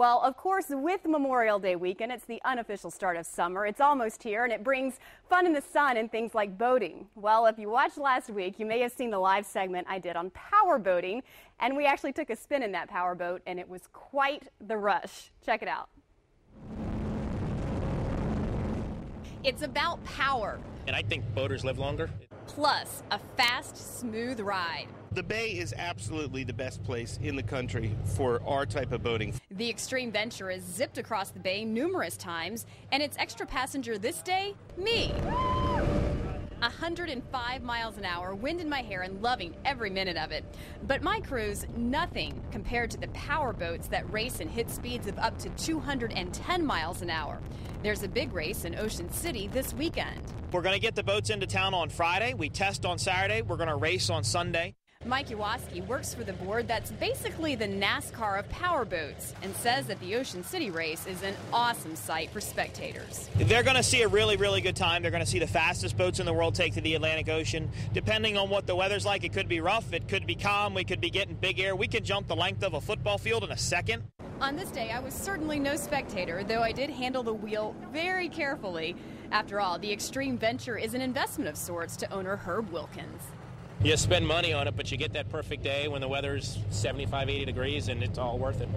Well, of course, with Memorial Day weekend, it's the unofficial start of summer. It's almost here, and it brings fun in the sun and things like boating. Well, if you watched last week, you may have seen the live segment I did on power boating, and we actually took a spin in that power boat, and it was quite the rush. Check it out. It's about power. And I think boaters live longer. Plus, a fast, smooth ride. The Bay is absolutely the best place in the country for our type of boating. The Extreme Venture is zipped across the bay numerous times, and its extra passenger this day, me. 105 miles an hour, wind in my hair, and loving every minute of it. But my cruise, nothing compared to the power boats that race and hit speeds of up to 210 miles an hour. There's a big race in Ocean City this weekend. We're going to get the boats into town on Friday. We test on Saturday. We're going to race on Sunday. Mike Yawoski works for the board that's basically the NASCAR of powerboats and says that the Ocean City race is an awesome sight for spectators. They're going to see a really, really good time. They're going to see the fastest boats in the world take to the Atlantic Ocean. Depending on what the weather's like, it could be rough, it could be calm, we could be getting big air. We could jump the length of a football field in a second. On this day, I was certainly no spectator, though I did handle the wheel very carefully. After all, the Extreme Venture is an investment of sorts to owner Herb Wilkins you spend money on it, but you get that perfect day when the weather's 75, 80 degrees, and it's all worth it.